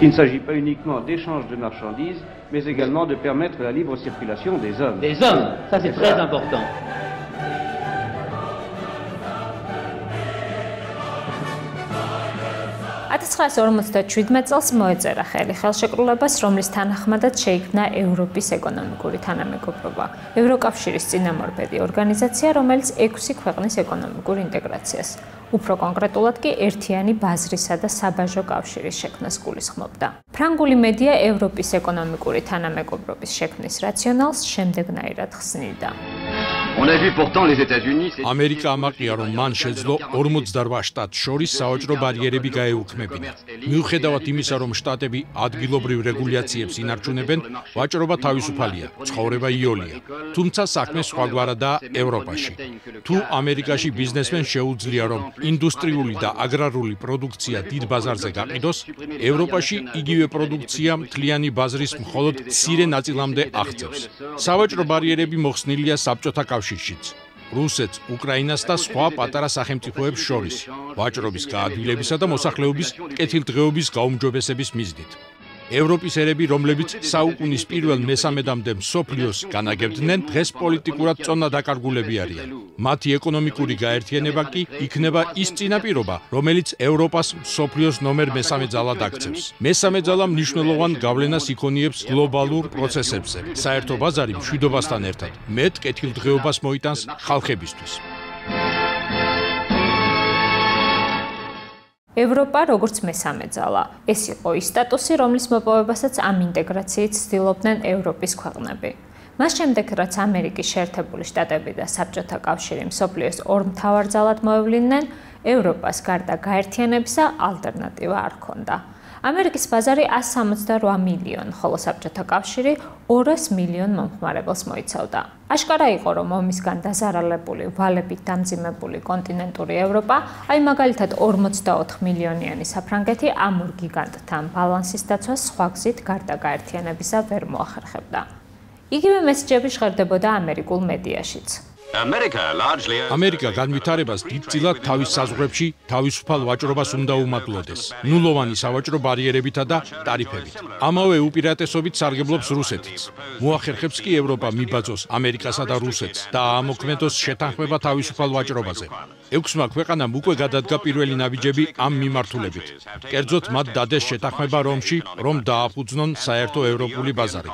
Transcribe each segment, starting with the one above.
Il ne s'agit pas uniquement d'échange de marchandises, mais également de permettre la libre circulation des hommes. Des hommes, ça c'est très important. 1957 წელს მოეწერა ხელი ხელშეკრულებას, რომლის თანახმადაც შეიქმნა ევროპის ეკონომიკური თანამეგობრობა, ევროკავშირის წინამორბედი ორგანიზაცია, რომელიც 6 ქვეყნის ეკონომიკურ ინტეგრაციას, უფრო კონკრეტულად კი ერთიანი ბაზრისა და საბაჟო კავშირის შექმნას გულისხმობდა. ფრანგული მედია ევროპის ეკონომიკური თანამეგობრობის შექმნის რაციონალს შემდეგნაირად ხსნიდა. ამერიკა ამაყია რომ მან შეძლო 48 შტატს შორის საოჭრო ბარიერები გაეუქმებინა. მიუხედავად იმისა რომ შტატები ადგილობრივ რეგულაციებს ინარჩუნებენ, ვაჭრობა თავისუფალია, ცხოვრება იოლია. თუმცა საქმე სხვაგვარადაა ევროპაში. თუ ამერიკაში ბიზნესმენ შეუძლია რომ ინდუსტრიული და აგრარული პროდუქცია დიდ ბაზარზე გაყიდოს, ევროპაში იგივე პროდუქცია მთლიანი ბაზრის მხოლოდ მცირე ნაწილამდე აღწევს. სავაჭრო ბარიერები მოხსნილია საბჭოთა კავშირში კავშირშიც. რუსეთს, უკრაინას და სხვა პატარა სახელმწიფოებს შორის ვაჭრობის გაადვილებისა და მოსახლეობის კეთილდღეობის გაუმჯობესების მიზნით. ევროპის ერები, რომლებიც საუკუნის პირველ მესამედამდე მსოფლიოს განაგებდნენ, დღეს პოლიტიკურად წონა დაკარგულები არიან. მათი ეკონომიკური გაერთიანება კი იქნება ის წინაპირობა, რომელიც ევროპას მსოფლიოს ნომერ მესამე ძალად აქცევს. მესამე ძალა მნიშვნელოვან გავლენას იქონიებს გლობალურ პროცესებზე. საერთო ბაზარი მშვიდობასთან ერთად მეტ კეთილდღეობას მოიტანს ხალხებისთვის. ევროპა როგორც მესამე ძალა. ეს იყო ის სტატუსი, რომლის მოპოვებასაც ამ ინტეგრაციით ცდილობდნენ ევროპის ქვეყნები. მას შემდეგ, რაც ამერიკის შეერთებული შტატები და საბჭოთა კავშირი მსოფლიოს ორ მთავარ ძალად მოევლინნენ, ევროპას გარდა გაერთიანებისა ალტერნატივა არ ჰქონდა. ამერიკის ბაზარი 168 მილიონ, ხოლო საბჭოთა კავშირი 200 მილიონ მომხმარებელს მოიცავდა. აშკარა იყო, რომ ომისგან დაზარალებული, ვალებით დამძიმებული კონტინენტური ევროპა, აი მაგალითად 44 მილიონიანი საფრანგეთი ამ ორ გიგანტთან ბალანსის დაცვას სხვა გზით გარდა გაერთიანებისა ვერ მოახერხებდა. იგივე მესეჯები ჟღერდებოდა ამერიკულ მედიაშიც. ამერიკა განვითარებას დიდწილად თავის საზღვრებში თავისუფალ ვაჭრობას უნდა უმადლოდეს. ნულოვანი სავაჭრო ბარიერებითა და ტარიფებით. ამავე უპირატესობით სარგებლობს რუსეთიც. მოახერხებს კი ევროპა მიბაძოს ამერიკასა და რუსეთს და ამოქმედოს შეთანხმება თავისუფალ ვაჭრობაზე. ექვსმა ქვეყანამ უკვე გადადგა პირველი ნაბიჯები ამ მიმართულებით. კერძოდ მათ დადეს შეთანხმება რომში, რომ დააფუძნონ საერთო ევროპული ბაზარი.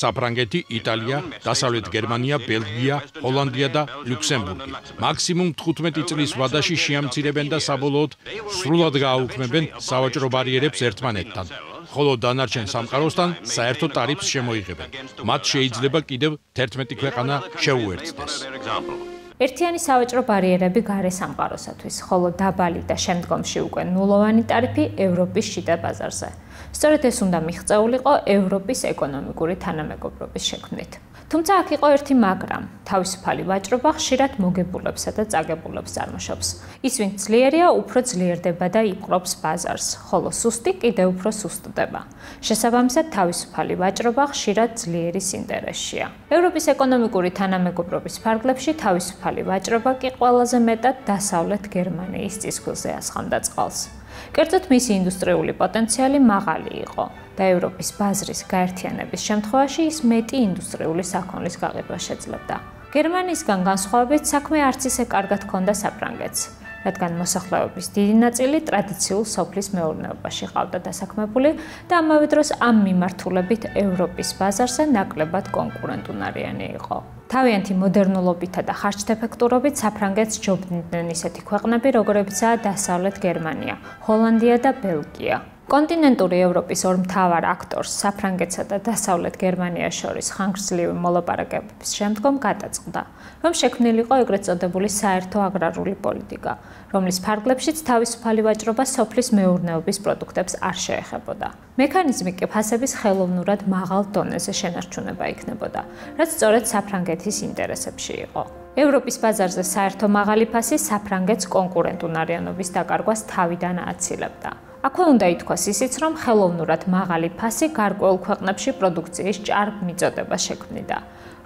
საფრანგეთი, იტალია, დასავლეთ გერმანია, ბელგია, ჰოლანდია და ლუქსემბურგი. მაქსიმუმ 15 წლის ვადაში შეამცირებენ და საბოლოოდ სრულად გააუქმებენ სავაჭრო ბარიერებს ერთმანეთთან. ხოლო დანარჩენ სამყაროსთან საერთო ტარიფს შემოიღებენ. მათ შეიძლება კიდევ 11 ქვეყანა შეუერთდეს. ერთიანი სავაჭრო ბარიერები გარე სამყაროსათვის, ხოლო დაბალი და შემდგომში უკვე ნულოვანი ტარიფი ევროპის შიდა ბაზარზე. სწორედ ეს უნდა მიღწეულიყო ევროპის ეკონომიკური თანამეგობრობის შექმნით. თუმცა აქ იყო ერთი მაგრამ. თავისუფალი ვაჭრობა ხშირად მოგებულებსა და წაგებულებს წარმოშობს. ის ვინ ძლიერია, უფრო ძლიერდება და იპყრობს ბაზარს, ხოლო სუსტი კიდევ უფრო სუსტდება. შესაბამისად, თავისუფალი ვაჭრობა ხშირად ძლიერის ინტერესშია. ევროპის ეკონომიკური თანამეგობრობის ფარგლებში თავისუფალი ვაჭრობა კი ყველაზე მეტად დასავლეთ გერმანიის წისქვილზე ასხამდა წყალს. კერძოდ მისი ინდუსტრიული პოტენციალი მაღალი იყო და ევროპის ბაზრის გაერთიანების შემთხვევაში ის მეტი ინდუსტრიული საქონლის გაყიდვა შეძლებდა. გერმანიისგან განსხვავებით საქმე არც ისე კარგად ჰქონდა საფრანგეთს, რადგან მოსახლეობის დიდი ნაწილი ტრადიციულ სოფლის მეურნეობაში ყავდა დასაქმებული და ამავე დროს ამ მიმართულებით ევროპის ბაზარზე ნაკლებად კონკურენტუნარიანი იყო. თავიანთი მოდერნულობითა და ხარჯთეფექტურობით საფრანგეთს ჯობდნენ ისეთი ქვეყნები, როგორებიცაა დასავლეთ გერმანია, ჰოლანდია და ბელგია. კონტინენტური ევროპის ორ მთავარ აქტორს საფრანგეთსა და დასავლეთ გერმანიას შორის ხანგრძლივი მოლაპარაკებების შემდგომ გადაწყდა, რომ შექმნილიყო ეგრეთ წოდებული საერთო აგრარული პოლიტიკა, რომლის ფარგლებშიც თავისუფალი ვაჭრობა სოფლის მეურნეობის პროდუქტებს არ შეეხებოდა. მექანიზმი კი ფასების ხელოვნურად მაღალ დონეზე შენარჩუნება იქნებოდა, რაც სწორედ საფრანგეთის ინტერესებში იყო. ევროპის ბაზარზე საერთო მაღალი ფასი საფრანგეთს კონკურენტუნარიანობის დაკარგვას თავიდან აცილებდა. აქვე უნდა ითქვას ისიც, რომ ხელოვნურად მაღალი ფასი გარკვეულ ქვეყნებში პროდუქციის ჭარბ მიწოდებას შექმნიდა,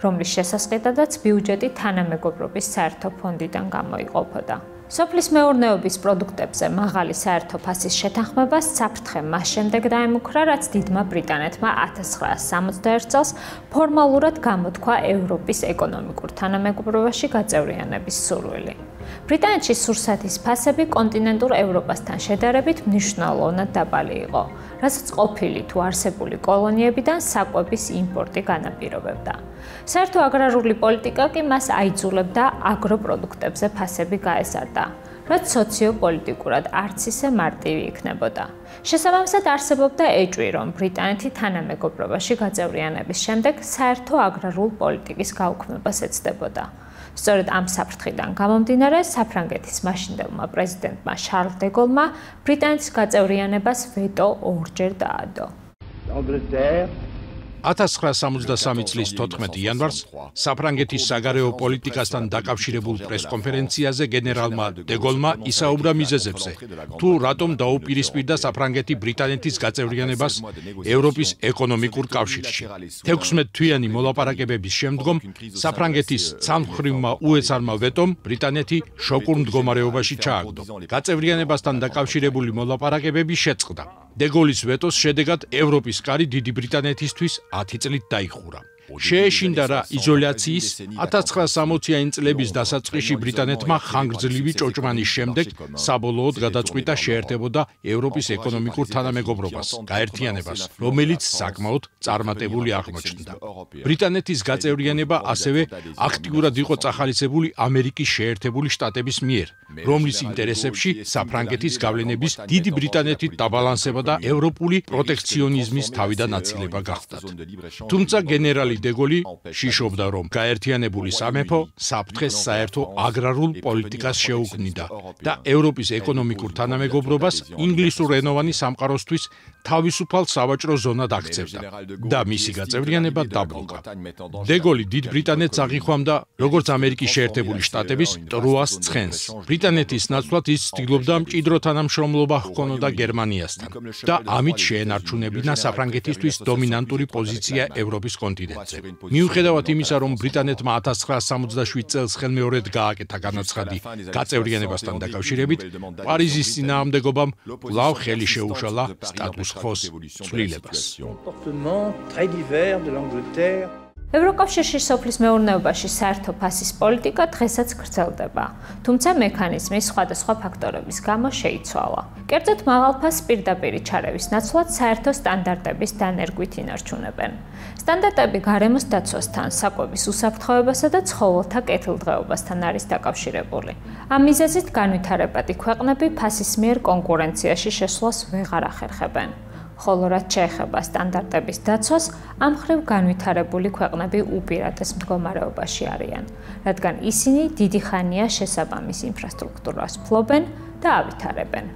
რომლის შესაძლებლადაც ბიუჯეტი თანამეგობრობის საერთო ფონდიდან გამოიყოფოდა. სოფლის მეურნეობის პროდუქტებზე მაღალი საერთო ფასის შეთანხმებას საფრთხე მას შემდეგ დაემუქრა, რაც დიდმა ბრიტანეთმა 1961 წელს ფორმალურად გამოთქვა ევროპის ეკონომიკურ თანამეგობრობაში გაწევრიანების სურვილი. ბრიტანეთში სურსათის ფასები კონტინენტურ ევროპასთან შედარებით მნიშვნელოვნად დაბალი იყო, რასაც ყოფილი თუ არსებული კოლონიებიდან საკვების იმპორტი განაპირობებდა. საერთო აგრარული პოლიტიკა კი მას აიძულებდა აგროპროდუქტებზე ფასები გაესარდა, რაც სოციოპოლიტიკურად არც ისე მარტივი იქნებოდა. შესაბამისად არსებობდა ეჭვი, რომ ბრიტანეთი თანამეგობრობაში გაწევრიანების შემდეგ საერთო აგრარულ პოლიტიკის გაუქმებას ეცდებოდა. სწორედ ამ საფრთხიდან გამომდინარე, საფრანგეთის მაშინდელმა პრეზიდენტმა შარლ დე გოლმა ბრიტანეთის გაწევრიანებას ვეტო ორჯერ დაადო. Angleterre 1963 წლის 14 იანვარს საფრანგეთის საგარეო პოლიტიკასთან დაკავშირებულ პრესკონფერენციაზე გენერალმა დეგოლმა ისაუბრა მიზეზებზე, თუ რატომ დაუპირისპირდა საფრანგეთი ბრიტანეთის გაწევრიანებას ევროპის ეკონომიკურ კავშირში. 16 თვიანი მოლაპარაკებების შემდგომ საფრანგეთის სამხრივმა უეცარმა ვეტომ ბრიტანეთი შოკურ მდგომარეობაში ჩააგდო. გაწევრიანებასთან დაკავშირებული მოლაპარაკებები შეწყდა. დეგოლის ვეტოს შედეგად ევროპის კარი დიდი ბრიტანეთისთვის 10 წლით დაიხურა. შეეშინდა რა იზოლაციის 1960-იანი წლების დასაწყისში ბრიტანეთმა ხანგრძლივი ჭოჭმანის შემდეგ საბოლოოდ გადაწყვიტა შეერთებოდა ევროპის ეკონომიკურ თანამეგობრობას, გაერთიანებას, რომელიც საკმაოდ წარმატებული აღმოჩნდა. ბრიტანეთის გაწევრიანება ასევე აქტიურად იყო წახალისებული ამერიკის შეერთებული შტატების მიერ, რომლის ინტერესებში საფრანგეთის გავლენების დიდი ბრიტანეთით დაბალანსება და ევროპული პროტექციონიზმის თავიდან აცილება გახდა. თუმცა გენერალი ჟან-ალი დეგოლი შიშობდა, რომ გაერთიანებული სამეფო საფრთხეს საერთო აგრარულ პოლიტიკას შეუქმნიდა და ევროპის ეკონომიკურ თანამეგობრობას ინგლისურენოვანი სამყაროსთვის თავისუფალ სავაჭრო ზონად აქცევდა და მისი გაწევრიანება დაბლოკა. დეგოლი დიდ ბრიტანეთს აღიქვამდა როგორც ამერიკის შეერთებული შტატების ტრუას ცხენს. ბრიტანეთის ნაცვლად ის ცდილობდა მჭიდრო თანამშრომლობა ჰქონოდა გერმანიასთან და ამით შეენარჩუნებინა საფრანგეთისთვის დომინანტური პოზიცია ევროპის კონტინენტზე. განაცხადზე. მიუხედავად იმისა, რომ ბრიტანეთმა 1967 წელს ხელმეორედ გააკეთა განაცხადი გაწევრიანებასთან დაკავშირებით, პარიზის წინააღმდეგობამ კვლავ ხელი შეუშალა სტატუს კვოს ცვლილებას. ევროკავშირში სოფლის მეურნეობაში საერთო ფასის პოლიტიკა დღესაც გრძელდება, თუმცა მექანიზმი სხვადასხვა ფაქტორების გამო შეიცვალა. კერძოდ მაღალფას პირდაპირი ჩარევის ნაცვლად საერთო სტანდარტების დანერგვით ინარჩუნებენ. სტანდარტები გარემოს დაცვასთან, საკვების უსაფრთხოებასა და ცხოველთა კეთილდღეობასთან არის დაკავშირებული. ამ მიზეზით განვითარებადი ქვეყნები ფასის მიერ კონკურენციაში შესვლას ვეღარ ახერხებენ. ხოლო რაც შეეხება სტანდარტების დაცვას, ამ ხრივ განვითარებული ქვეყნები უპირატეს მდგომარეობაში არიან, რადგან ისინი დიდი ხანია შესაბამის ინფრასტრუქტურას ფლობენ და ავითარებენ.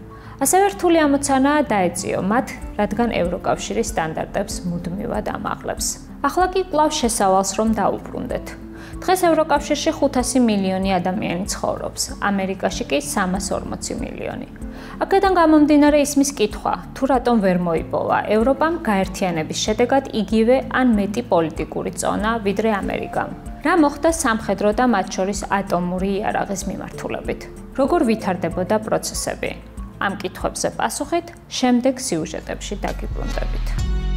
ასევე რთული ამოცანაა დაეწიო მათ, რადგან ევროკავშირის სტანდარტებს მუდმივად ამაღლებს. ახლა კი კვლავ შესავალს რომ დაუბრუნდეთ. დღეს ევროკავშირში 500 მილიონი ადამიანი ცხოვრობს, ამერიკაში კი 340 მილიონი. აქედან გამომდინარე ისმის კითხვა, თუ რატომ ვერ მოიპოვა ევროპამ გაერთიანების შედეგად იგივე ან მეტი პოლიტიკური წონა ვიდრე ამერიკამ. რა მოხდა სამხედრო და მათ შორის ატომური იარაღის მიმართულებით? როგორ ვითარდებოდა პროცესები? ამ კითხვებზე პასუხით შემდეგ სიუჟეტებში დაგიბრუნდებით.